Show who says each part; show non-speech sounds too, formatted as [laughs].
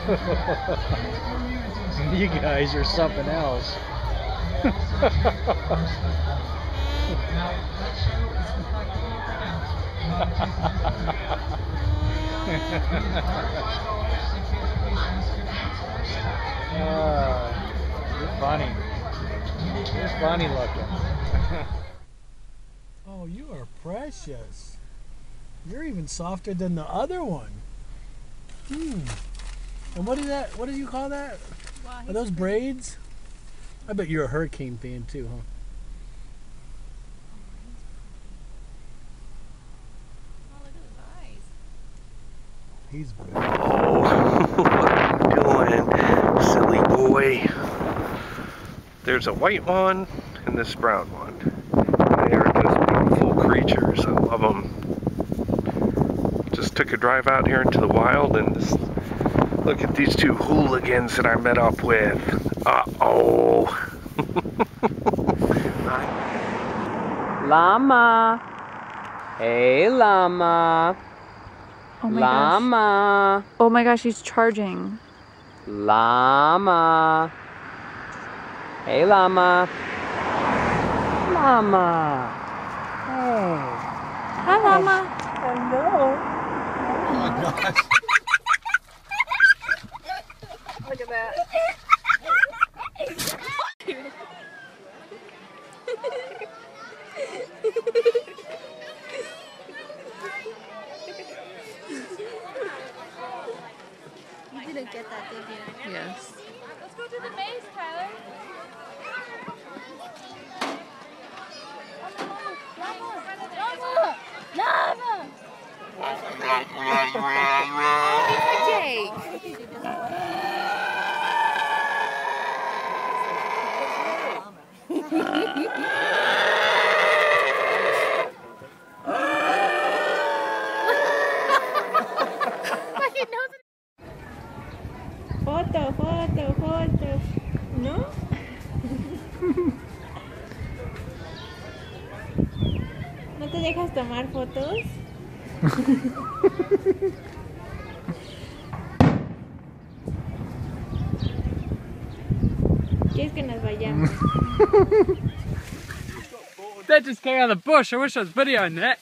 Speaker 1: [laughs] you guys are something else. [laughs] Ah, you're funny. You're funny looking. [laughs]
Speaker 2: oh, you are precious. You're even softer than the other one. Hmm. And what is that? What do you call that? Are those braids? I bet you're a hurricane fan too, huh? He's good.
Speaker 3: Oh, [laughs] what are you doing, silly boy? There's a white one and this brown one. They are just beautiful creatures. I love them. Just took a drive out here into the wild and just look at these two hooligans that I met up with. Uh-oh.
Speaker 4: llama. Hey, llama.
Speaker 5: Oh my
Speaker 4: llama.
Speaker 5: gosh. Oh my gosh, he's charging.
Speaker 4: Llama. Hey, llama. Llama. Hey.
Speaker 5: Hi, llama.
Speaker 2: Hello. Oh my gosh.
Speaker 5: Look that.
Speaker 6: You didn't get that, did you?
Speaker 5: Yes.
Speaker 6: Let's go to the maze, Tyler. Lava! Lava! Jake! Foto, foto, foto. ¿No? ¿No te dejas tomar fotos? ¿Quieres que nos vayamos?
Speaker 4: that just came out of the bush. I wish I was videoing that.